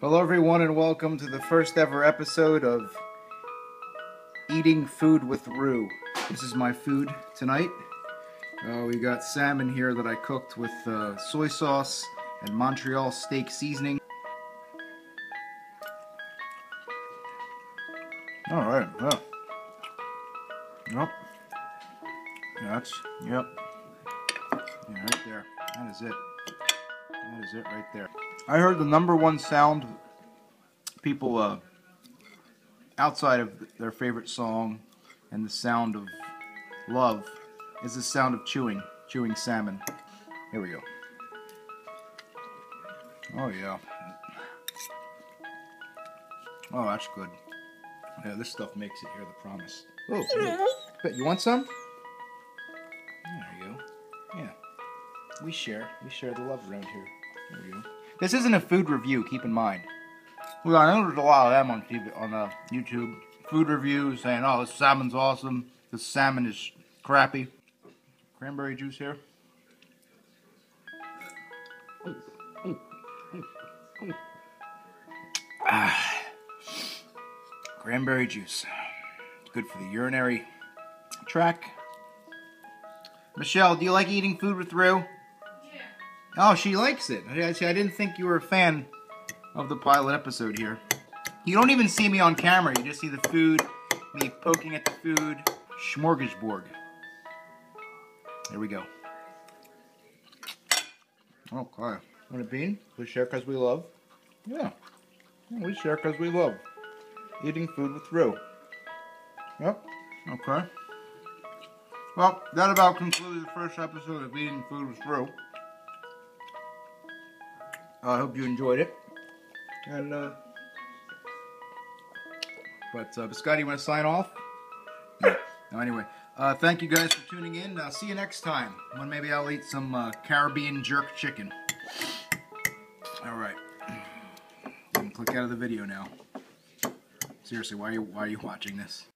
Hello, everyone, and welcome to the first ever episode of Eating Food with Rue. This is my food tonight. Uh, we got salmon here that I cooked with uh, soy sauce and Montreal steak seasoning. All right. Yeah. Yep. That's yep. Yeah, right there. That is it. That is it right there. I heard the number one sound people uh, outside of their favorite song and the sound of love is the sound of chewing, chewing salmon. Here we go. Oh yeah. Oh, that's good. Yeah, this stuff makes it here, the promise. Oh, bet you want some? There you go. Yeah. We share. We share the love around here. There you go. This isn't a food review, keep in mind. Well, I know there's a lot of them on TV, on uh, YouTube. Food reviews saying, oh, this salmon's awesome. This salmon is crappy. Cranberry juice here. Ah. Cranberry juice. Good for the urinary tract. Michelle, do you like eating food with Rue? Oh, she likes it. I, I didn't think you were a fan of the pilot episode here. You don't even see me on camera. You just see the food, me poking at the food. Smorgasbord. Here we go. Okay. Want a bean? We share because we love? Yeah. We share because we love. Eating food with Rue. Yep. Okay. Well, that about concludes the first episode of Eating Food with Rue. I hope you enjoyed it. And, uh, but, uh, Biscotti, you want to sign off? No. no anyway, uh, thank you guys for tuning in. Uh, see you next time when maybe I'll eat some uh, Caribbean jerk chicken. All right. Click out of the video now. Seriously, why are you, why are you watching this?